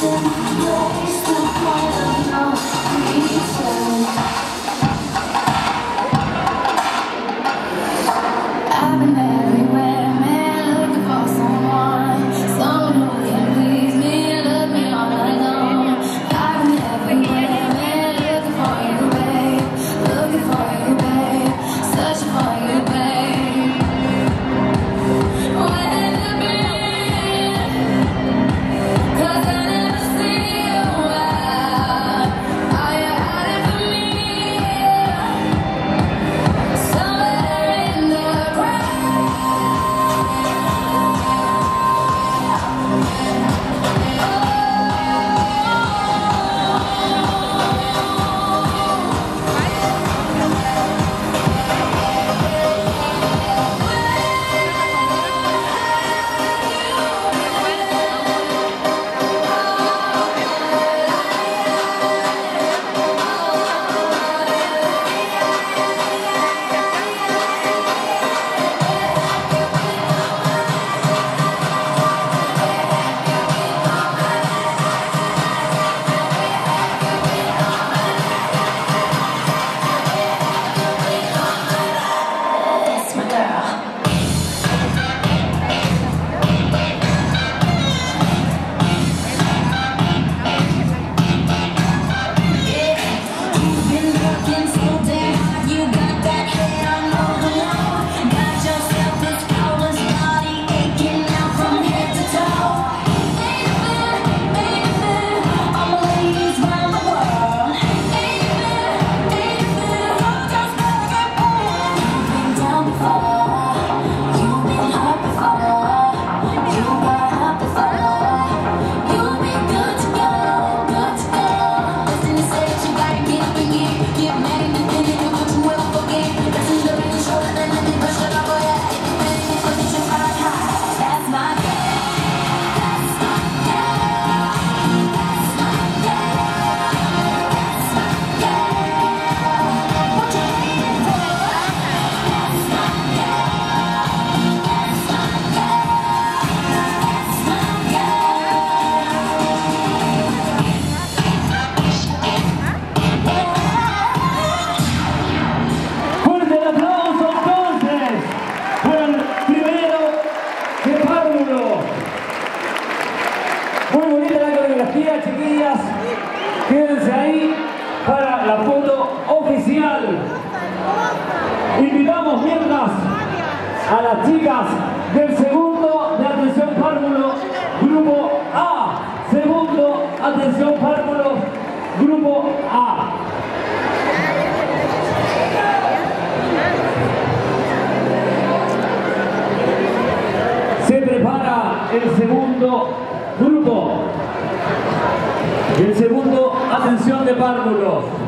to know Quédense ahí para la foto oficial. Invitamos mientras a las chicas del segundo de Atención Párvulo, Grupo A. Segundo, Atención Párvulo, Grupo A. grupo. El segundo, atención de párvulos.